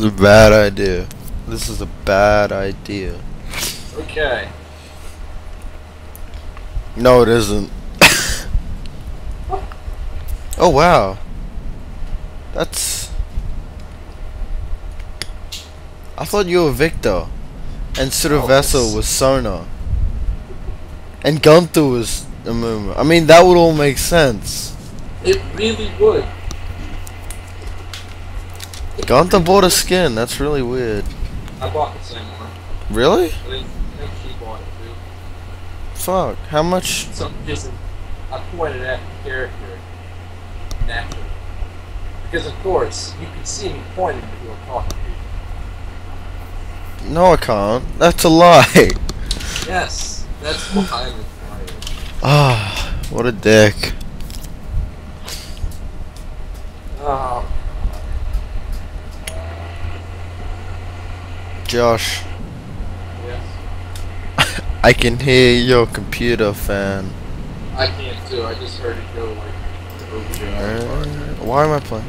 It's a bad idea. This is a bad idea. Okay. No, it isn't. oh wow. That's. I thought you were Viktor, and Sudavessa Oh, was Sona, and Gunther was Amumu. I mean, that would all make sense. It really would. Gunther bought a skin. That's really weird. I bought the same one. Really? I think, I think she bought it too. Fuck. How much? Some reason, I pointed at the character naturally. Because of course, you can see me pointing to a talking to No, I can't. That's a lie. Yes, that's why I'm. Ah, what a dick. Oh, Josh, yes. I can hear your computer fan. I can't too. I just heard it go like Uh, overdrive. why am I playing?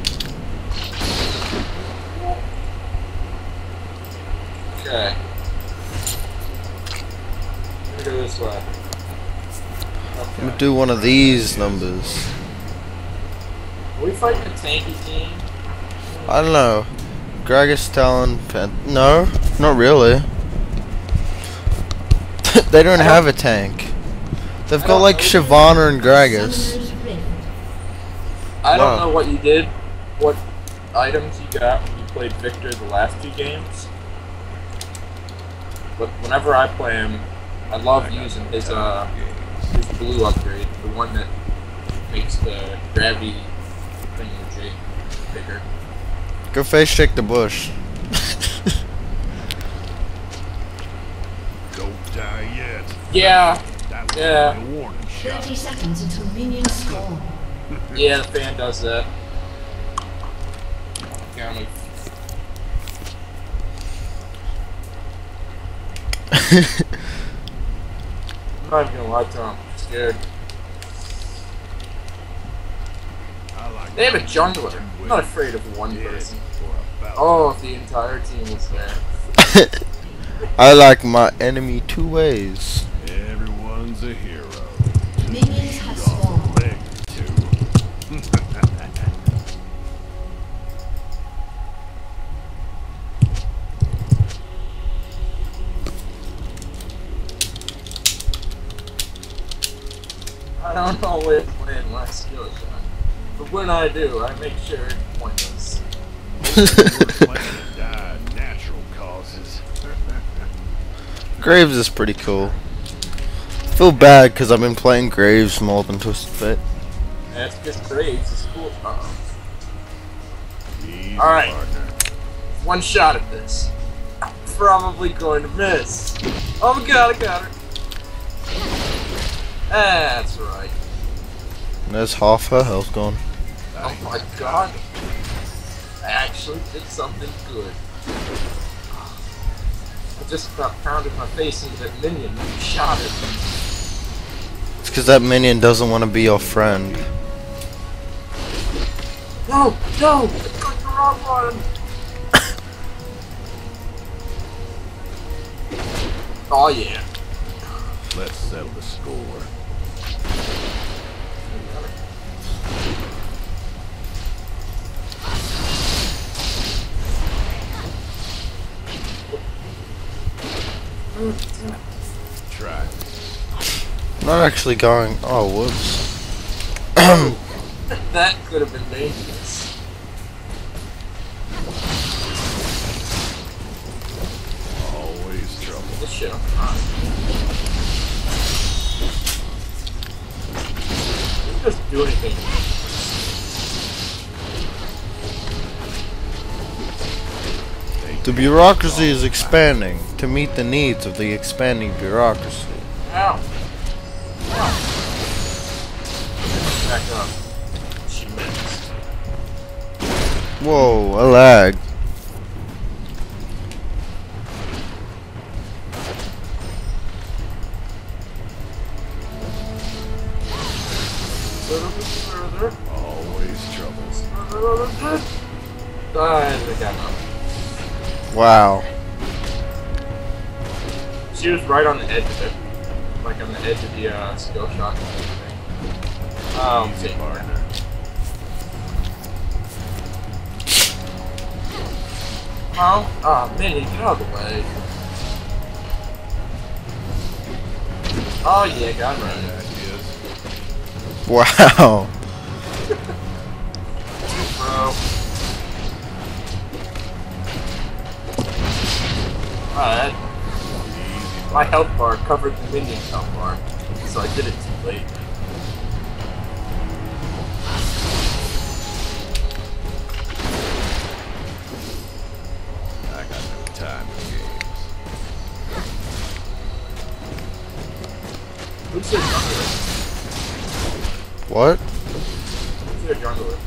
Okay. Let me go this way. I'm gonna do one of these numbers. Are we fighting a tanky team? I don't know. Gragas, Talon, Pan- No, not really. they don't have a tank. They've got like know. Shyvana and Gragas. I don't Wow. know what you did, what items you got when you played Viktor the last two games. But whenever I play him, I love using his uh his blue upgrade, the one that makes the gravity thingamajig bigger. Go face check the bush. Don't die yet. Yeah, Yeah. my warning shot. 30 seconds until minions spawn. yeah, the fan does that. Count of I'm not even gonna lie to him. I'm scared. Like They have a jungler. I'm not afraid of one person. Oh, if the entire team was there. I like my enemy two ways. I don't always plan my skill shot. But when I do, I make sure it's pointless. We're planning to die of natural causes. Graves is pretty cool. I feel bad because I've been playing Graves more than Twisted Fate. That's just Graves is cool. Uh-oh. Alright. One shot at this. Probably going to miss. Oh my god, I got her. That's right. And there's half her health gone. Oh my god. I actually did something good. I just about pounded my face into that minion and shot it. It's because that minion doesn't want to be your friend. No! No! I got the wrong one! oh yeah. Let's settle the score. Try. I'm not actually going. Oh, whoops. That could have been dangerous. Always trouble. This shit. Didn't just do anything. The bureaucracy is expanding to meet the needs of the expanding bureaucracy. Ow! Ow! Back up. She missed. Whoa, a lag. Little bit further. Always trouble. Further. Wow. She was right on the edge of it. Like on the edge of the uh, skill shot. thing. Um, Easy see. partner. Oh, oh, Minion, get out of the way. Oh yeah, got Right. Wow. My health bar covered the minion's health bar, so I did it too late. I got no time for games. Who's their jungler? What? Who's their jungler?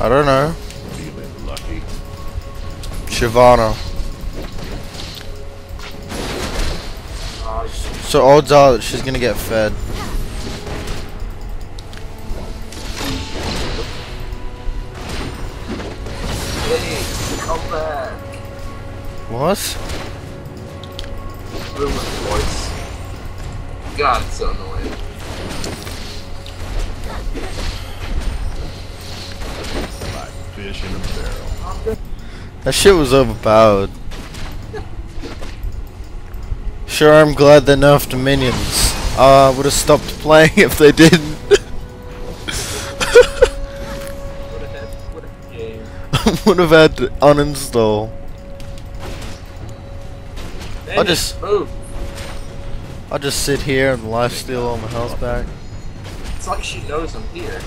I don't know. Feeling lucky. Shyvana. So odds are that she's gonna get fed. hey, come back. What? Ruined voice. God, it's so annoying. Like fish in a barrel. That shit was overpowered. Sure, I'm glad they nerfed the minions. Uh, I would have stopped playing if they didn't. What a head, what a game. would have had to uninstall. Minion, just- move. I'll just sit here and lifesteal all my health back. It's like she knows I'm here.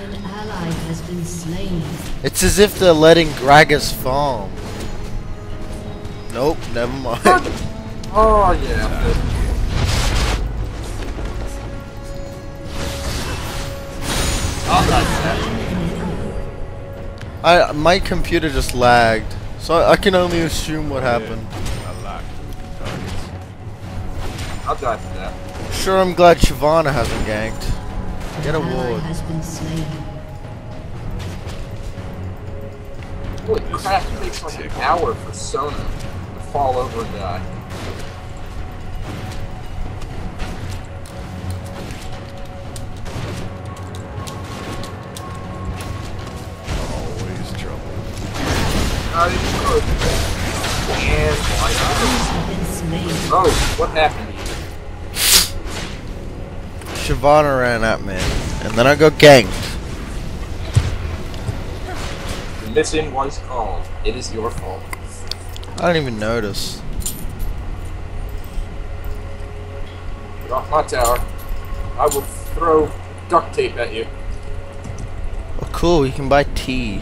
An ally has been slain. It's as if they're letting Gragas farm. Nope, never mind. Oh yeah. Oh, that's that. I my computer just lagged, so I, I can only assume what happened. I like targets. I'll die for that. Sure, I'm glad Shyvana hasn't ganked. Get a ward. has been slain. Holy crap, it takes like an hour for Sona to fall over and die. Not even close. And why not? Have been slain. Oh, what happened to you? Shyvana ran at me, and then I got ganked. The mission was called. It is your fault. I didn't even notice. Get off my tower. I will throw duct tape at you. Oh, cool. You can buy tea.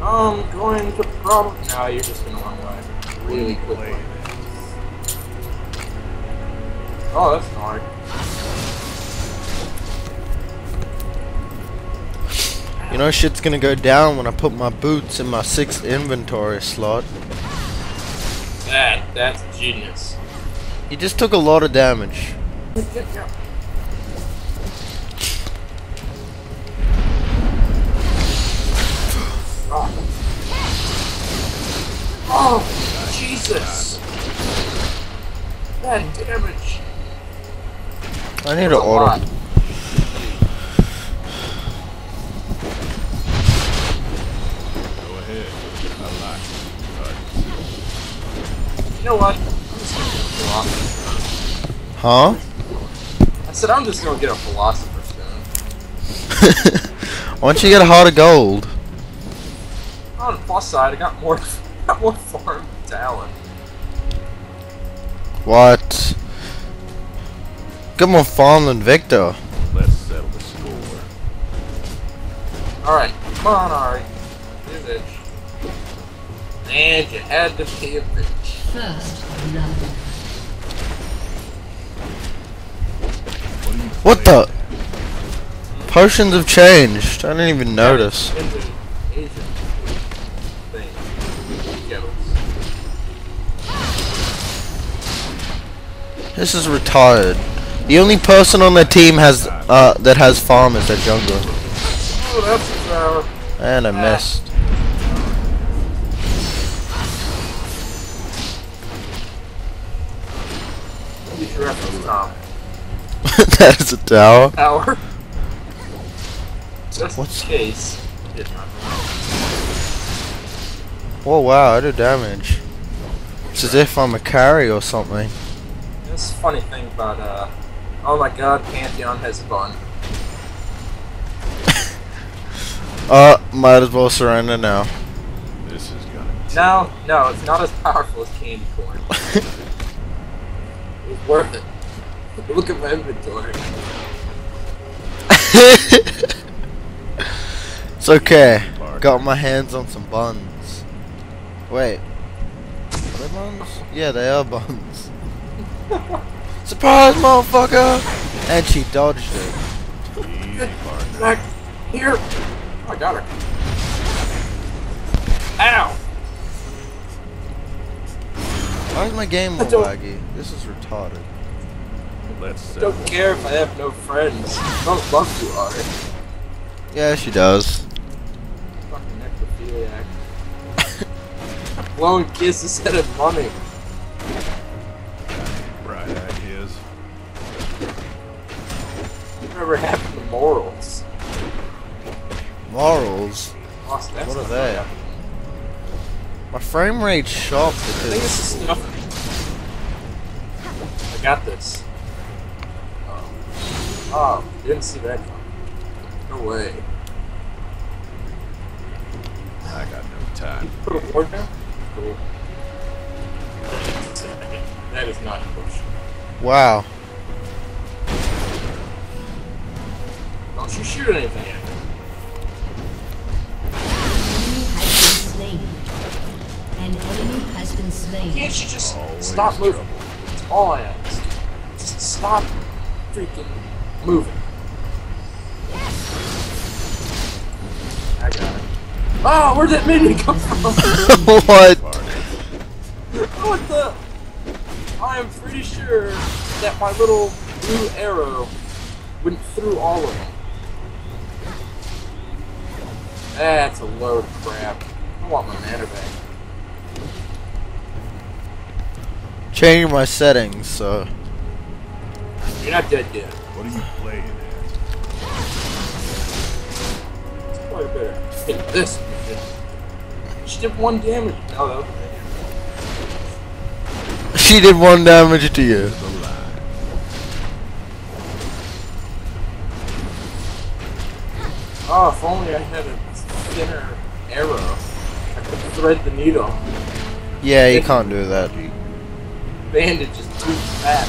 I'm going to probably. No, you're just gonna run away. Really quickly. Oh, that's hard. You know, shit's gonna go down when I put my boots in my sixth inventory slot. That, that's genius. You just took a lot of damage. Oh. Oh, Jesus! That damage. I need an auto. Go ahead. I like. You know what? I'm just gonna get a philosopher. Huh? I said I'm just gonna get a philosopher stone. Why don't you get a heart of gold? On the plus side, I got more, got more farm talent. What? Got more farm than Viktor. Let's settle the score. Alright, come on, Ahri. Be a bitch. And you had to be a bitch. First blood. What What the? Potions have changed. I didn't even notice. This is retarded. The only person on the team has uh, that has farm is the jungler. Oh, and I missed. that is a tower. Tower. What case. Oh wow, I do damage. It's as if I'm a carry or something. This funny thing about uh oh my god, Pantheon has a bun. Uh, might as well surrender now. This is gonna. No, no, it's not as powerful as candy corn. it was worth it. Look at my inventory. it's okay. Got my hands on some buns. Wait. Are they buns? Yeah, they are buns. Surprise, motherfucker! And she dodged it. Easy. Back here. I got her. Ow! Why is my game more laggy? This is retarded. Let's settle. Don't care if I have no friends. Don't love you, Ahri. Yeah, she does. Fucking necrophiliac. Blowing kisses instead of money. Whatever happened to morals? Morals. Lost What are they? right My frame rate's shot I think because this is stuff. I got this. Oh. Oh, didn't see that coming. No way. I got no time. Put a ward down? Cool. That is not a push. wow. Don't you shoot anything at me. An enemy has been slain. Can't you just Always stop moving? trouble. That's all I ask. Just stop freaking moving. I got it. Oh, where'd that minion come from? what? What the? I am pretty sure that my little blue arrow went through all of them. That's a load of crap. I want my mana back. Changing my settings, so. You're not dead yet. What are you playing at? It's quite better. Hit this. She did one damage. No, that was She did one damage to you. Oh, if only I had a thinner arrow. I could thread the needle. Yeah, you can't do that. Bandage is too fat.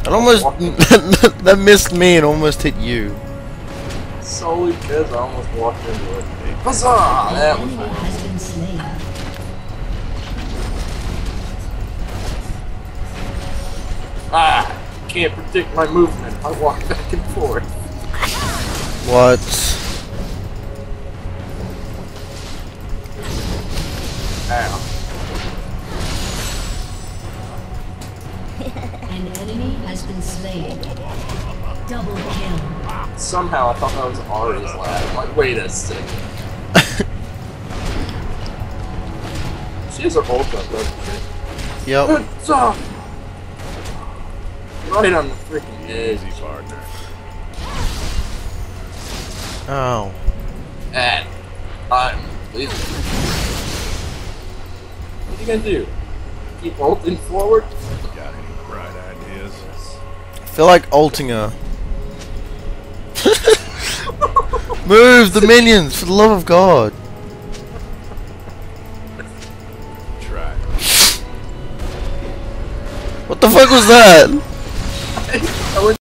It almost that missed me and almost hit you. Solely because I almost walked into it. Huzzah! That was horrible. has been slain. Ah! Can't predict my movement. I walk back and forth. What? Ow. An enemy has been slain. Double kill. Somehow I thought that was Ahri's laugh. I'm like, wait a second. she has her ult up, doesn't she? Yep. Huzzah! Right on the freaking edge. Easy, partner. Oh. And I'm leaving. What are you gonna do? Keep ulting forward? Got any bright ideas? I feel like ulting her. Move the minions, for the love of God. Try. What the fuck was that? I went